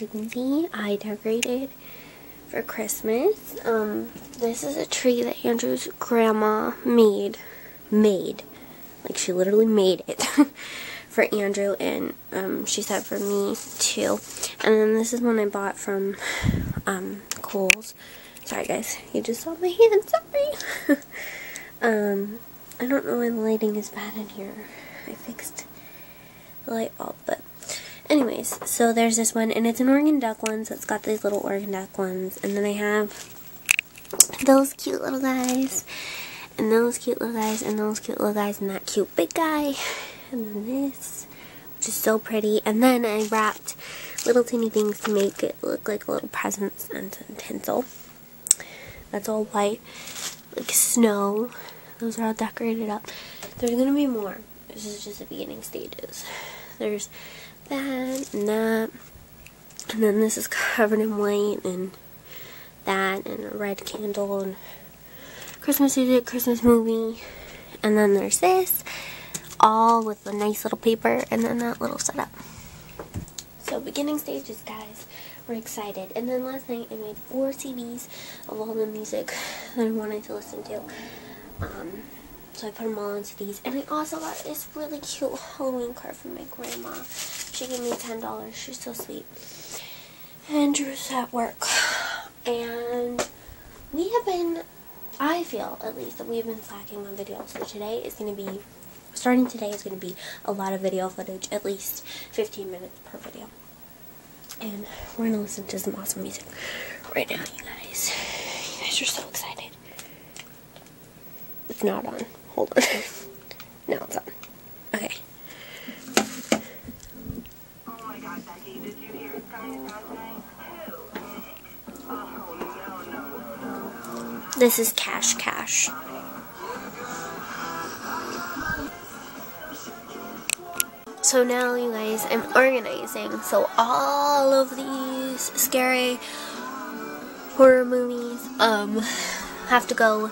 you can see, I decorated for Christmas. Um, this is a tree that Andrew's grandma made. Made. Like, she literally made it for Andrew, and um, she said for me, too. And then this is one I bought from um, Kohl's. Sorry, guys. You just saw my hand. Sorry. um, I don't know why the lighting is bad in here. I fixed the light bulb, but anyways, so there's this one, and it's an Oregon Duck one, so it's got these little Oregon Duck ones, and then I have those cute little guys, and those cute little guys, and those cute little guys, and that cute big guy, and then this, which is so pretty, and then I wrapped little teeny things to make it look like little presents and some tinsel. That's all white, like snow. Those are all decorated up. There's gonna be more. This is just the beginning stages. There's that and that. And then this is covered in white and that and a red candle and Christmas music, Christmas movie. And then there's this, all with a nice little paper and then that little setup. So beginning stages, guys. We're excited. And then last night I made four CDs of all the music that I wanted to listen to. Um, so I put them all into these. And I also got this really cute Halloween card from my grandma. She gave me $10. She's so sweet. Andrew's at work. And we have been, I feel at least, that we have been slacking on videos. So today is going to be, starting today is going to be a lot of video footage. At least 15 minutes per video. And we're going to listen to some awesome music right now, you guys. You guys are so excited. It's not on. Hold on. now it's on. Okay. Oh my This is Cash Cash. So now, you guys, I'm organizing. So all of these scary horror movies um have to go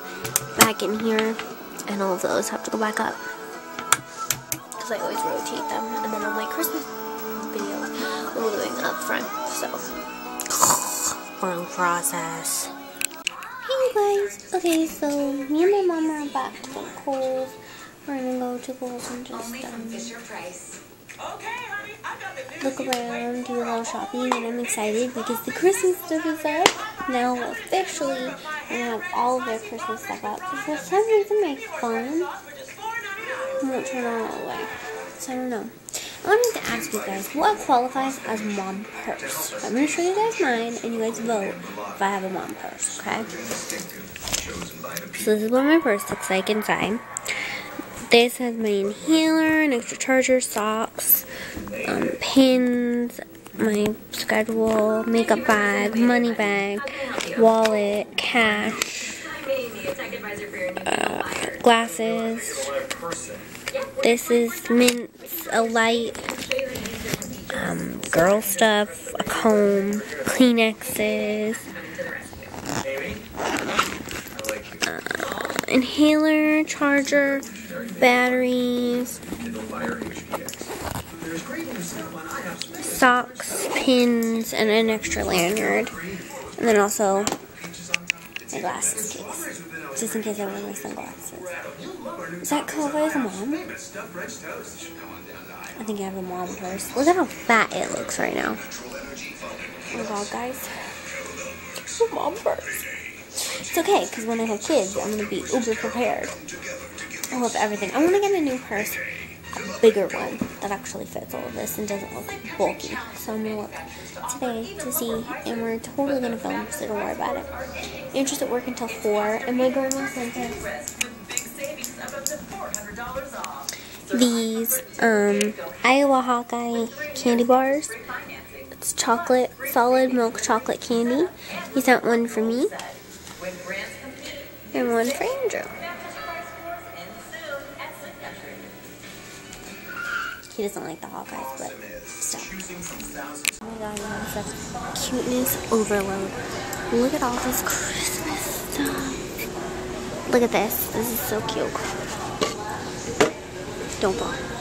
back in here, and all of those have to go back up because I always rotate them. And then long process. Hey guys. Okay, so me and my mom are back from Kohl's. We're gonna go to Kohl's and just um, look around, do a little shopping, and I'm excited because the Christmas stuff is up. Now officially, we have all of their Christmas stuff up. For some reason, my phone won't turn on all the way. So I don't know. I wanted to ask you guys, what qualifies as mom purse? I'm going to show you guys mine, and you guys vote if I have a mom purse, okay? So this is what my purse looks like inside. This has my inhaler, an extra charger, socks, um, pins, my schedule, makeup bag, money bag, wallet, cash, uh, glasses. This is mints, a light, um, girl stuff, a comb, Kleenexes, uh, inhaler, charger, batteries, socks, pins, and an extra lanyard. And then also my glasses case, just in case I wear my sunglasses. Is that a mom? I think I have a mom purse. Look at how fat it looks right now. Oh my god, guys. A mom purse. It's okay, because when I have kids, I'm going to be uber prepared. I love everything. I want to get a new purse, bigger one that actually fits all of this and doesn't look bulky. So I'm to look today to see, and we're totally to film, so don't worry about it. Andrew's at work until 4, and my grandma sent us these um, Iowa Hawkeye candy bars. It's chocolate, solid milk chocolate candy. He sent one for me and one for Andrew. He doesn't like the Hawkeyes, but still. Oh my god, you such cuteness overload. Look at all this Christmas stuff. Look at this. This is so cute. Don't fall.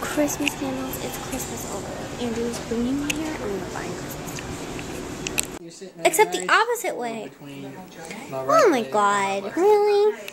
Christmas candles. It's Christmas over. Andrew's bringing me here and we're buying Christmas stuff. You're sitting at a Except the opposite way. Oh my leg and the god, really?